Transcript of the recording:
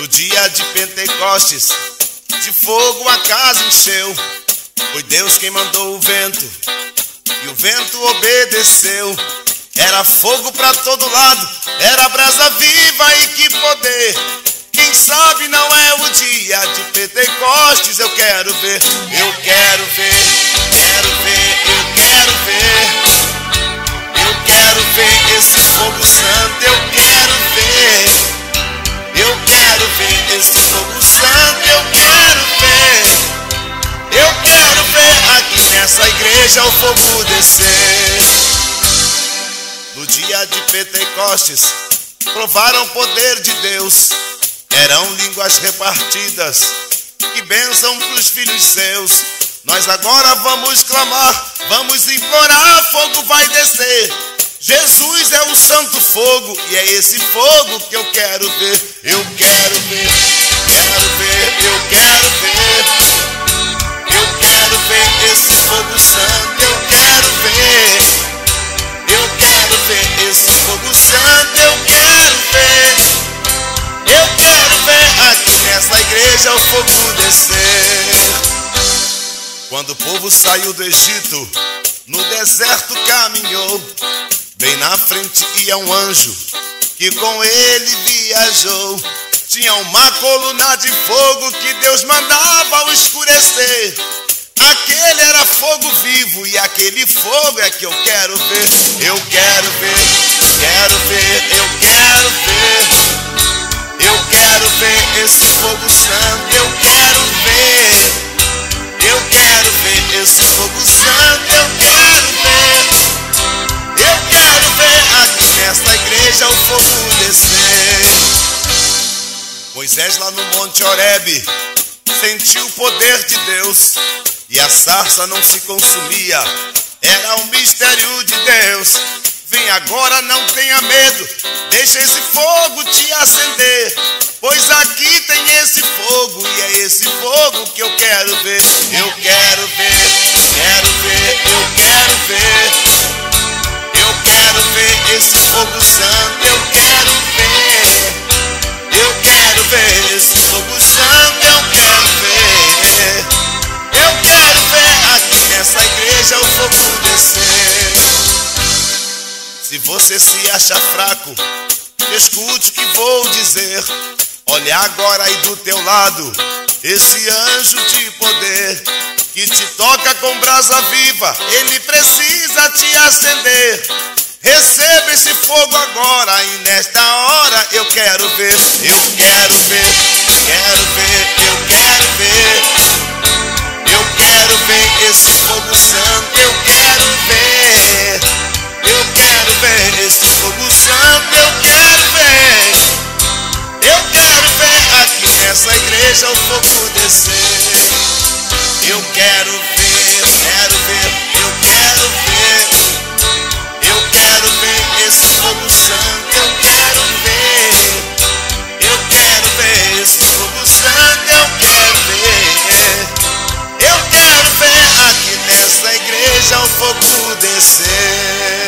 No dia de Pentecostes, de fogo a casa encheu. Foi Deus quem mandou o vento, e o vento obedeceu. Era fogo pra todo lado, era brasa viva e que poder. Quem sabe não é o dia de Pentecostes, eu quero ver, eu quero ver, fogo santo, eu quero ver. Eu quero ver aqui nessa igreja o fogo descer. No dia de Pentecostes, provaram o poder de Deus. Eram línguas repartidas, que bênção pros filhos seus. Nós agora vamos clamar, vamos implorar, fogo vai descer. Jesus é o santo fogo e é esse fogo que eu quero ver. Eu quero ver, o fogo descer. Quando o povo saiu do Egito, no deserto caminhou. Bem na frente ia um anjo que com ele viajou. Tinha uma coluna de fogo que Deus mandava ao escurecer. Aquele era fogo vivo e aquele fogo é que eu quero ver. Eu quero ver, quero ver, eu quero igreja o fogo descer. Moisés lá no Monte Horebe sentiu o poder de Deus e a sarça não se consumia. Era um mistério de Deus. Vem agora, não tenha medo, deixa esse fogo te acender. Pois aqui tem esse fogo e é esse fogo que eu quero ver. Eu quero ver, quero ver, eu quero ver. Eu quero ver esse Se você se acha fraco, escute o que vou dizer. Olha agora aí do teu lado, esse anjo de poder que te toca com brasa viva, ele precisa te acender. Receba esse fogo agora e nesta hora eu quero ver, eu quero Deixa o fogo descer. Eu quero ver, quero ver, eu quero ver. Eu quero ver esse fogo santo. Eu quero ver, eu quero ver esse fogo santo. Eu quero ver, eu quero ver aqui nessa igreja o fogo descer.